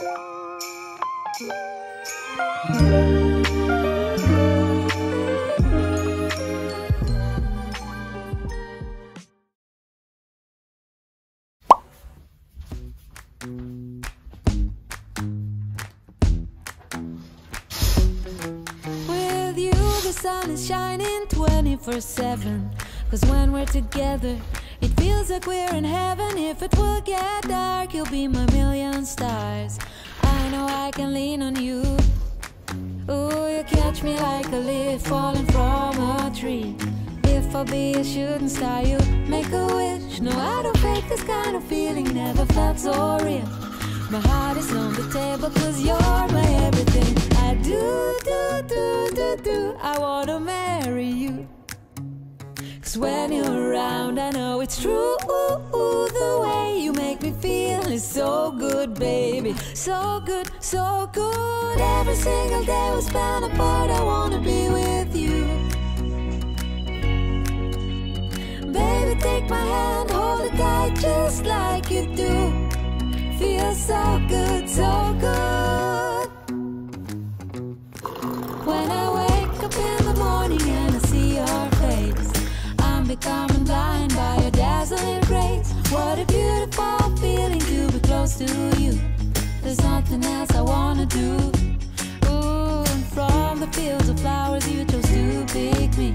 With you, the sun is shining 24 7. Cause when we're together, it feels like we're in heaven. If it will get dark, you'll be my million stars. I know I can lean on you. Ooh, you catch me like a leaf falling from a tree. If I'll be a shooting star, you make a wish. No, I don't fake this kind of feeling, never felt so real. My heart is on the table, cause you're my everything. I do, do, do, do, do. I wanna marry you. Cause when you're around, I know it's true. ooh, ooh, The way you make me feel is so good, baby. So good, so good. Every single day we spend apart, I wanna be with you. Baby, take my hand, hold it tight just like you do. Feels so good, so good. When I wake up in the morning and I see your face, I'm becoming blind by your dazzling grace. What a beautiful feeling close to you. There's nothing else I wanna do. Ooh, and from the fields of flowers you chose to pick me.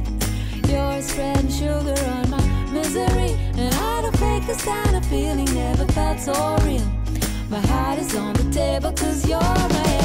You're spreading sugar on my misery, and I don't fake this kind of feeling. Never felt so real. My heart is on the table, cause you're my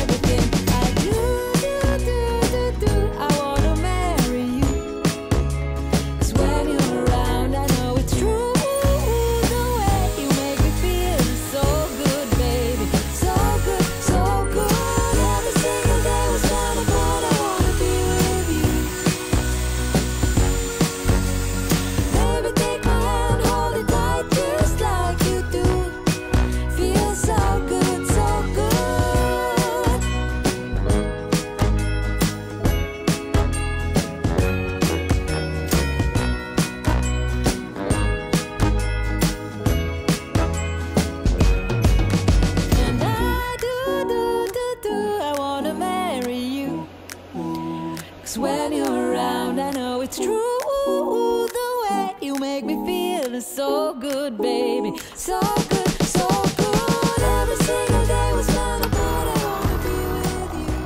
feel is so good, baby. So good, so good. Every single day we spend apart, I wanna be with you.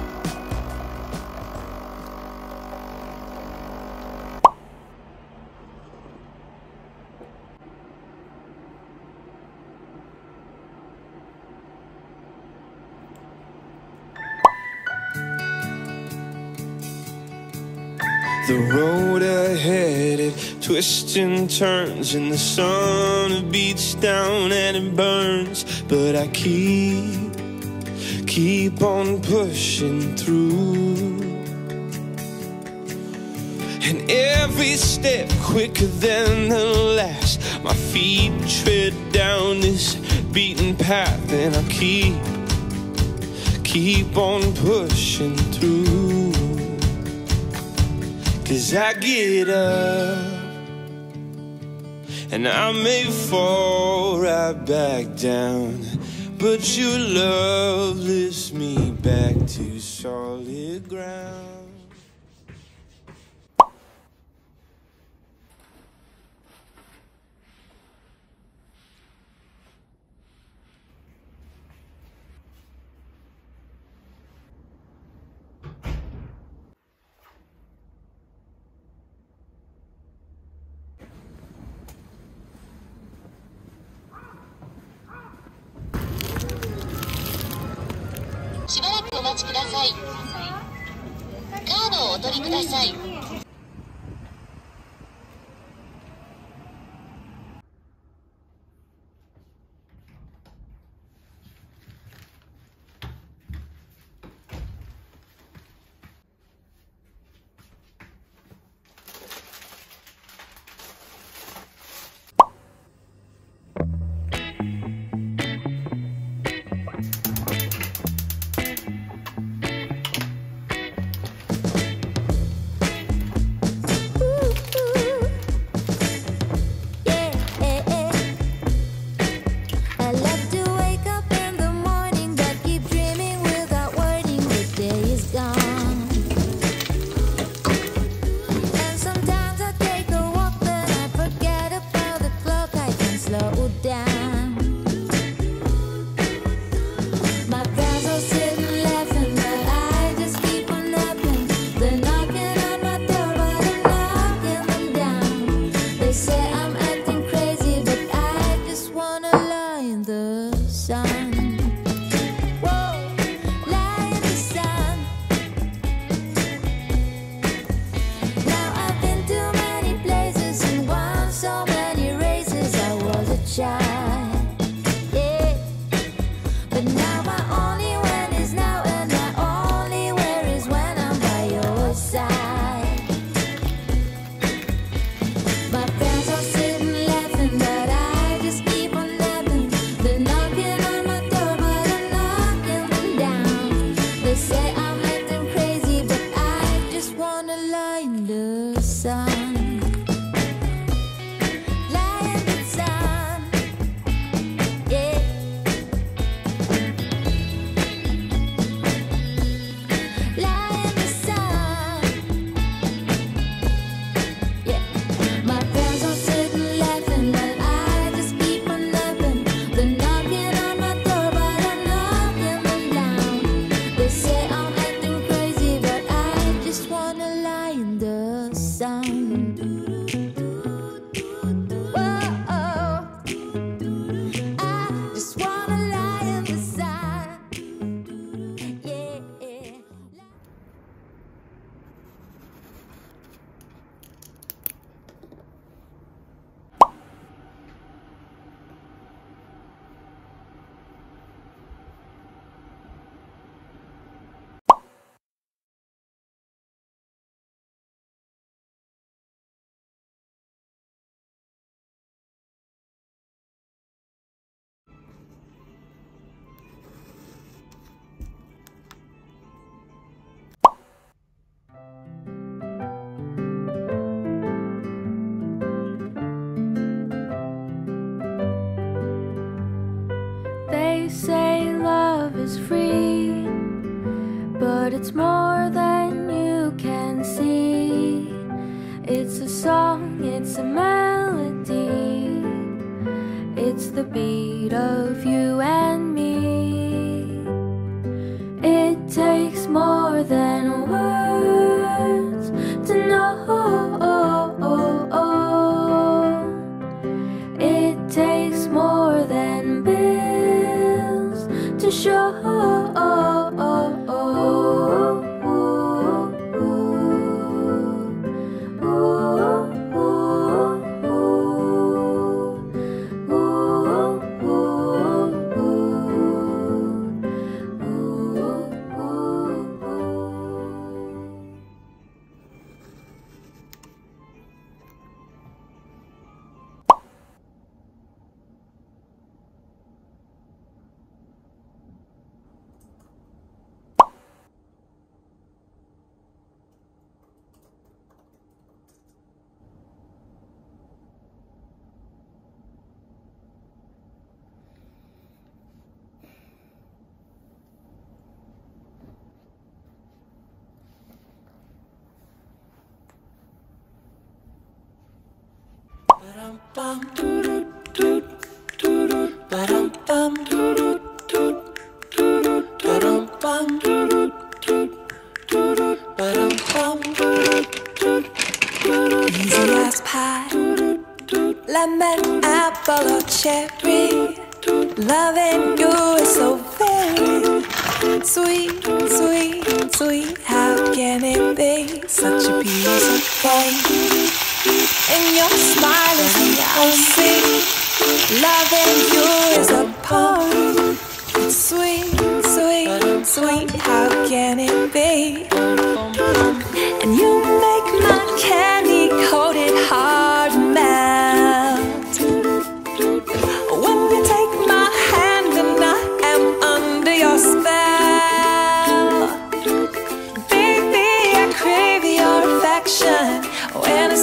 The road ahead, it twists and turns, and the sun beats down and it burns. But I keep, keep on pushing through. And every step quicker than the last. My feet tread down this beaten path, and I keep, keep on pushing through. Cause I get up and I may fall right back down, but your love lifts me back to solid ground. さい。カードをお取りください。But it's more than you can see. It's a song, it's a melody. It's the beat of you Easy as pie, lemon, apple, or cherry. Loving you is so very sweet, sweet, sweet. How can it be such a beautiful thing? And your smile is. I'll see. Loving you is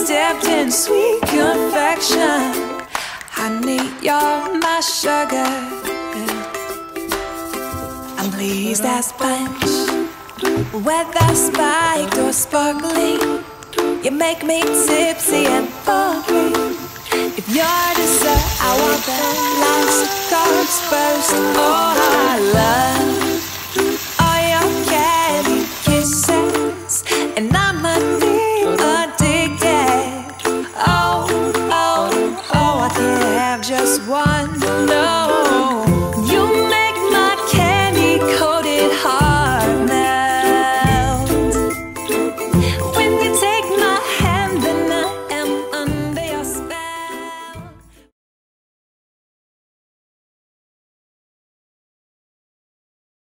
stepped in sweet confection. Honey, you're my sugar. I'm pleased as punch, whether spiked or sparkling. You make me tipsy and bubbly. If you're dessert, I want the last course first. Oh, I love. why